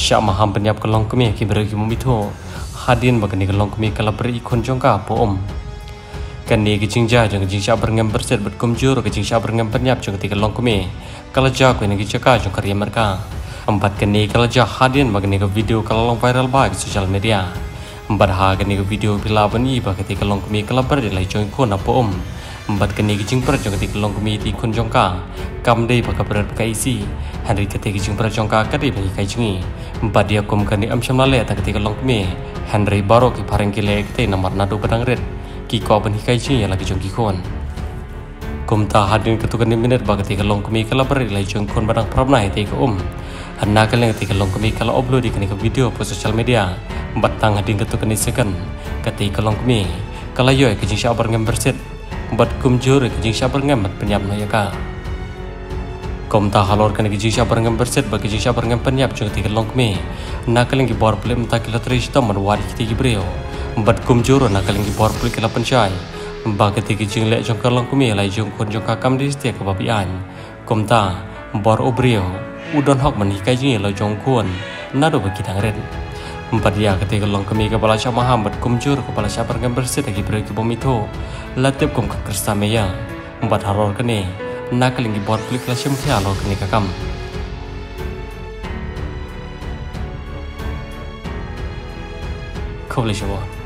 syak maham penyap kelong kemi ki beri ki mumito. Hadin bagani kelong kemi kala beri ikon jongka po om. Kan ni kicing ja jong kicing syak berngem berset bet kumjur kicing syak berngem penyap jong ketika kelong kemi. Kala ja ko ni kicaka jong karya mereka empat kini kala ja hadin bagani ke video kala long viral ba sosial media. Empat ha ke video bila bani ba ketika kelong kemi kala beri lai jong ko na om empat kini kicing per jong ketika kelong kemi ti kun jongka kam dei pakai berat pakai isi. Henry ketika jing prajongka kadi bagi kai jingi empat dia kum kani am shamlale ta ketika long me Henry baro ki pareng kile kete namar nado pedang red ki ko ban kai jingi lagi jong ki kon. Kum ta hadin ketukan ni minit ba ketika long kemi kala beri lai jong kon badang prabna te ko um hanna kala ketika long kemi kala upload di kani video po social media. Batang hadin ketukan ni second. Ketika long kemi. Kala yo ke jing syabar ngam berset bat kum jure ke jing syabar ngam penyap no ya ka kom ta halor kan giji sha barngam berset bagi giji sha barngam penyap chung ti long me nakaling gi bor plem ta kila trish ta man wari gi breo bat kum juro nakaling gi bor plem kila penchai ba ke ti gi le chung kalong kumi lai chung kon chung ka kam di stia ka babi an kom ta bor obreo udon hok man hikai ji lo chung kon na do bagi tang dia ketika long kami kepala syah Muhammad kumjur kepala syah barngam berset lagi beri ke bomito latip kum ke kersameya empat haror kene nakalingi bor klik la shim khya lo kni ka kam khole shwa